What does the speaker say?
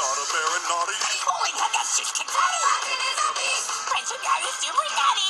not a Marinati. Holy heck, that shit's confetti! French and Super Daddy!